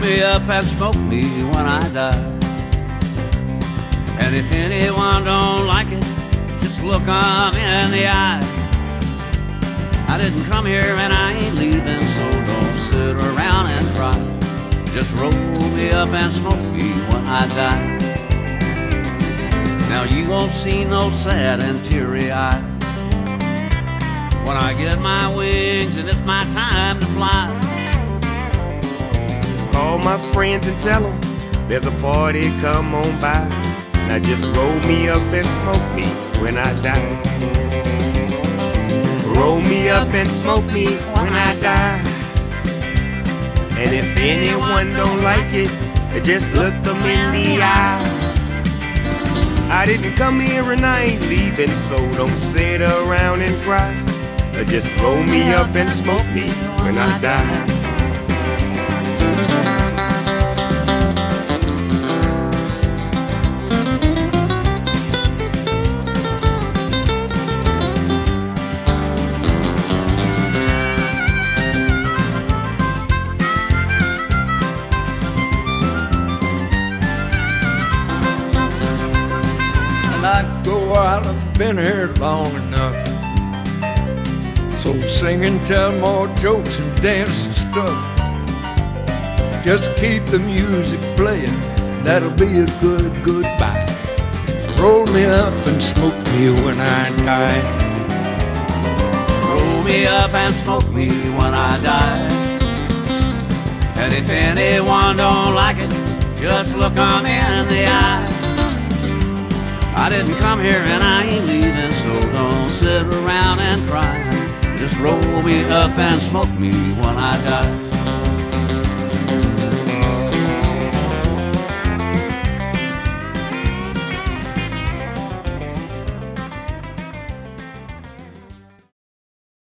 up and smoke me when I die. And if anyone don't like it, just look 'em in the eye. I didn't come here and I ain't leaving, so don't sit around and cry. Just roll me up and smoke me when I die. Now you won't see no sad and teary eye when I get my wings and it's my time to fly. My friends and tell them there's a party, come on by. Now just roll me up and smoke me when I die. Roll me up and smoke me when I die. And if anyone don't like it, just look them in the eye. I didn't come here and I ain't leaving, so don't sit around and cry. Just roll me up and smoke me when I die. Out, I've been here long enough. So sing and tell more jokes and dance and stuff. Just keep the music playing, that'll be a good goodbye. Roll me up and smoke me when I die. Roll me up and smoke me when I die. And if anyone don't like it, just look 'em in the eye. I didn't come here and me up and smoke me when I die.